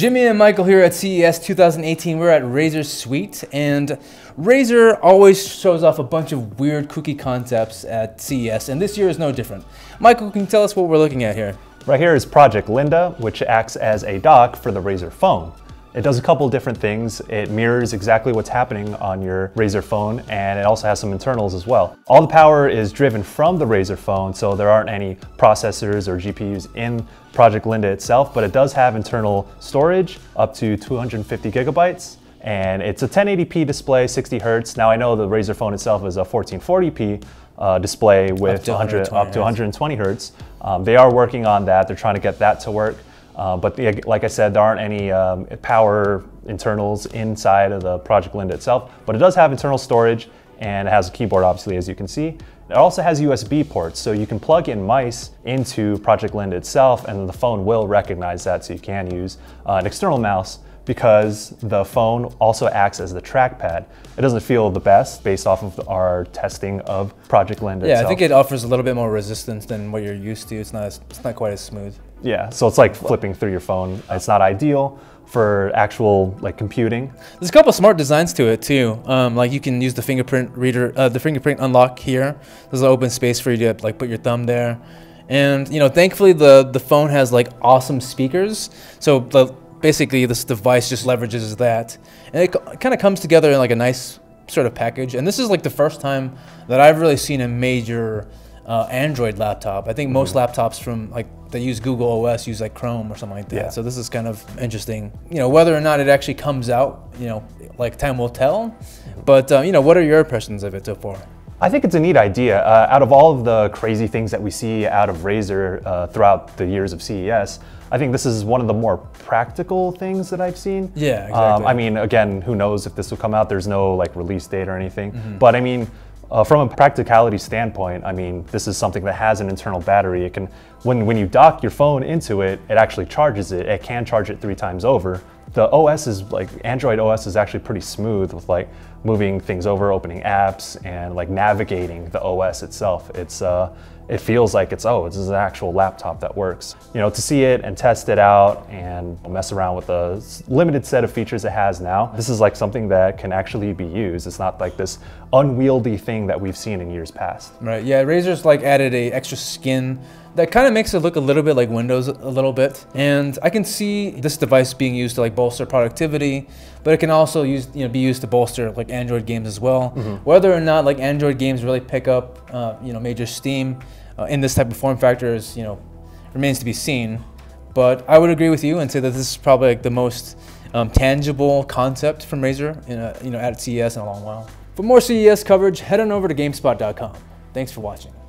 Jimmy and Michael here at CES 2018. We're at Razer Suite, and Razer always shows off a bunch of weird, kooky concepts at CES, and this year is no different. Michael, can you tell us what we're looking at here? Right here is Project Linda, which acts as a dock for the Razer phone. It does a couple different things. It mirrors exactly what's happening on your Razer phone and it also has some internals as well. All the power is driven from the Razer phone so there aren't any processors or GPUs in Project Linda itself, but it does have internal storage up to 250 gigabytes and it's a 1080p display, 60 hertz. Now I know the Razer phone itself is a 1440p uh, display with up to 100, up to 120 hertz. Um, they are working on that. They're trying to get that to work. Uh, but the, like I said, there aren't any um, power internals inside of the Project Linda itself, but it does have internal storage and it has a keyboard obviously as you can see. It also has USB ports, so you can plug in mice into Project Linda itself and the phone will recognize that so you can use uh, an external mouse because the phone also acts as the trackpad. It doesn't feel the best based off of our testing of Project Linda Yeah, itself. I think it offers a little bit more resistance than what you're used to. It's not, as, it's not quite as smooth. Yeah, so it's like flipping through your phone. It's not ideal for actual like computing. There's a couple smart designs to it too. Um, like you can use the fingerprint reader, uh, the fingerprint unlock here. There's an open space for you to like put your thumb there. And you know, thankfully the the phone has like awesome speakers. So the, basically this device just leverages that, and it kind of comes together in like a nice sort of package. And this is like the first time that I've really seen a major uh, Android laptop. I think most mm-hmm. laptops from like that use Google OS use like Chrome or something like that. Yeah. So this is kind of interesting. You know, whether or not it actually comes out, you know, like time will tell. But uh, you know, what are your impressions of it so far? I think it's a neat idea. Uh, out of all of the crazy things that we see out of Razer uh, throughout the years of CES, I think this is one of the more practical things that I've seen. Yeah, exactly. Um, I mean, again, who knows if this will come out? There's no like release date or anything. Mm -hmm. But I mean, uh, from a practicality standpoint, I mean, this is something that has an internal battery. It can, when, when you dock your phone into it, it actually charges it. It can charge it three times over. The OS is like, Android OS is actually pretty smooth with like moving things over, opening apps, and like navigating the OS itself. It's, uh, it feels like it's, oh, this is an actual laptop that works. You know, to see it and test it out and mess around with the limited set of features it has now, this is like something that can actually be used. It's not like this unwieldy thing that we've seen in years past. Right, yeah, Razer's like added a extra skin that kind of makes it look a little bit like Windows a little bit. And I can see this device being used to like bolster productivity, but it can also use, you know, be used to bolster like Android games as well. Mm -hmm. Whether or not like Android games really pick up, uh, you know, major steam uh, in this type of form factor is, you know, remains to be seen. But I would agree with you and say that this is probably like the most um, tangible concept from Razer, in a, you know, at CES in a long while. For more CES coverage, head on over to GameSpot.com. Thanks for watching.